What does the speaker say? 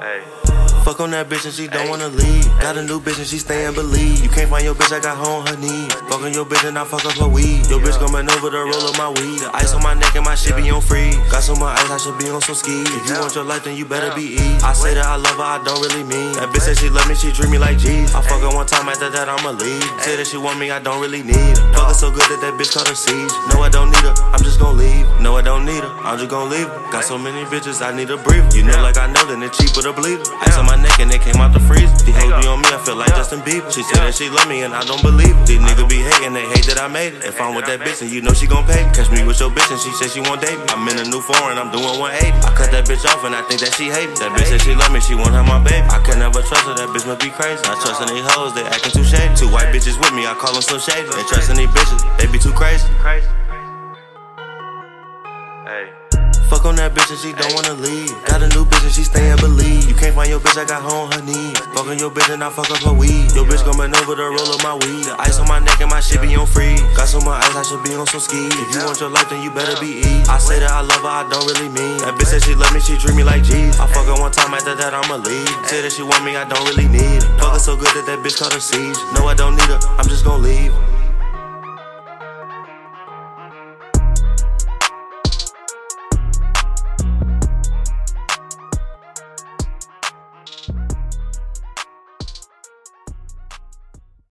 Hey. Fuck on that bitch and she don't wanna leave. Got a new bitch and she stay and believe. You can't find your bitch, I got her on her knees. Fucking your bitch and I fuck up her weed. Your bitch gon' bend over the roll of my weed. The ice on my neck and my shit be on freeze. Got so much ice, I should be on some skis. If you want your life, then you better be easy. I say that I love her, I don't really mean. That bitch said she love me, she treat me like G's. I fuck her one time, after that I'ma leave. Say that she want me, I don't really need her. Fuck her so good that that bitch called her siege. No, I don't need her, I'm just gon' leave. Her, I'm just gon' leave. her. Got so many bitches, I need a breather. You know, like I know, then it's cheaper to bleed her. Ice on my neck and it came out the freezer. These hoes be on me, I feel like Justin Bieber. She said that she love me and I don't believe it. These niggas be hating, they hate that I made it. If I'm with that bitch, then you know she gon' pay. Catch me with your bitch and she said she won't date me. I'm in a new foreign, I'm doing 180. I cut that bitch off and I think that she hate me. That bitch said she love me, she want her my baby. I could never trust her, that bitch must be crazy. I trust in these hoes, they acting too shady. Two white bitches with me, I call them so shady. They trust in these bitches, they be too crazy. Fuck on that bitch and she don't wanna leave. Got a new bitch and she stay and believe. You can't find your bitch, I got her on her knees. Fucking your bitch and I fuck up her weed. Your bitch gon' bend over the roll of my weed. The ice on my neck and my shit be on free. Got so much ice, I should be on some skis. If you want your life, then you better be easy. I say that I love her, I don't really mean. That bitch said she love me, she treat me like G's. I fuck her one time, after that I'ma leave. Say that she want me, I don't really need her. Fuck her so good that that bitch called her siege. No, I don't need her, I'm just gon' leave.